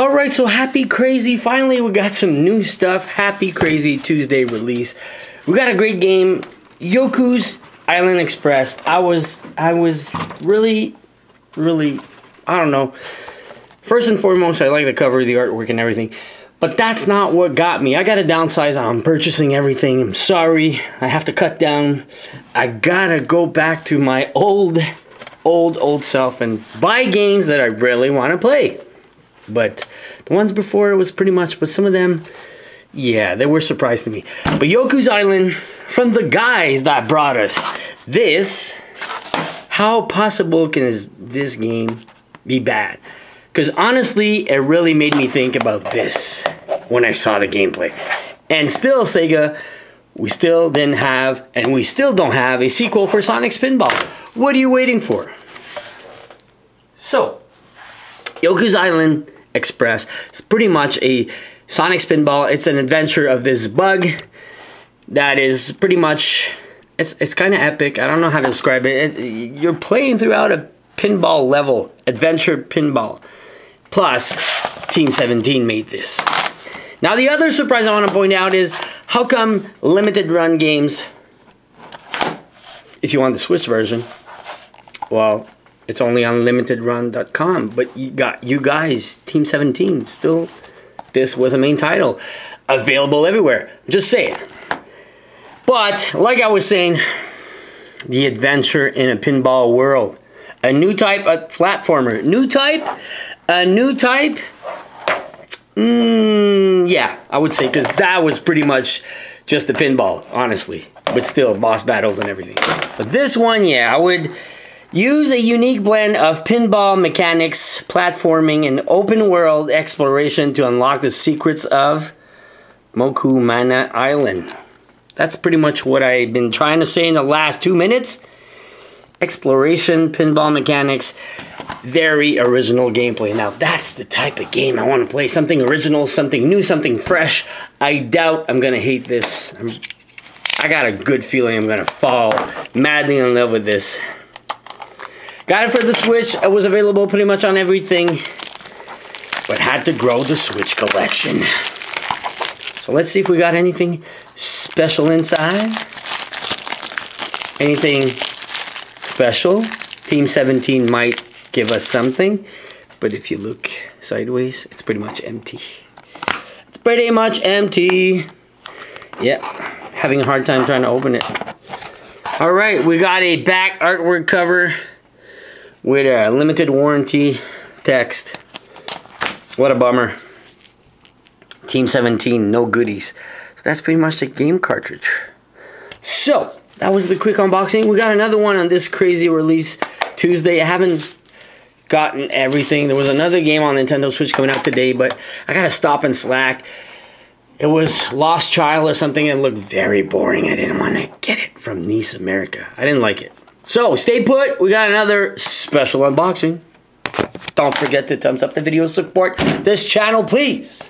Alright, so happy crazy. Finally, we got some new stuff. Happy crazy Tuesday release. We got a great game. Yoku's Island Express. I was I was really, really I don't know. First and foremost, I like the cover, the artwork, and everything. But that's not what got me. I got to downsize on purchasing everything. I'm sorry. I have to cut down. I gotta go back to my old, old, old self and buy games that I really want to play. But the ones before it was pretty much, but some of them, yeah, they were surprised to me. But Yoku's Island, from the guys that brought us this, how possible can this game be bad? Because honestly, it really made me think about this when I saw the gameplay. And still, Sega, we still didn't have, and we still don't have, a sequel for Sonic Spinball. What are you waiting for? So, Yoku's Island Express It's pretty much a Sonic Spinball. It's an adventure of this bug that is pretty much, it's, it's kind of epic. I don't know how to describe it. it. You're playing throughout a pinball level, adventure pinball. Plus, Team 17 made this. Now, the other surprise I want to point out is how come limited run games, if you want the Switch version, well, it's only on limitedrun.com, but you got you guys, Team 17, still, this was a main title. Available everywhere. Just saying. But, like I was saying, the adventure in a pinball world. A new type of platformer. New type a new type? Mm, yeah, I would say, because that was pretty much just the pinball, honestly. But still, boss battles and everything. But this one, yeah, I would use a unique blend of pinball mechanics, platforming, and open world exploration to unlock the secrets of Mokumana Island. That's pretty much what I've been trying to say in the last two minutes exploration, pinball mechanics, very original gameplay. Now that's the type of game I want to play. Something original, something new, something fresh. I doubt I'm going to hate this. I'm, I got a good feeling I'm going to fall madly in love with this. Got it for the Switch. It was available pretty much on everything. But had to grow the Switch collection. So let's see if we got anything special inside. Anything special. Team 17 might give us something, but if you look sideways, it's pretty much empty. It's pretty much empty. Yeah, having a hard time trying to open it. All right, we got a back artwork cover with a limited warranty text. What a bummer. Team 17, no goodies. So that's pretty much the game cartridge. So, that was the quick unboxing. We got another one on this crazy release Tuesday. I haven't gotten everything. There was another game on Nintendo Switch coming out today, but I gotta stop and slack. It was Lost Child or something and looked very boring. I didn't want to get it from NIS America. I didn't like it. So, stay put. We got another special unboxing. Don't forget to thumbs up the video, support this channel, please.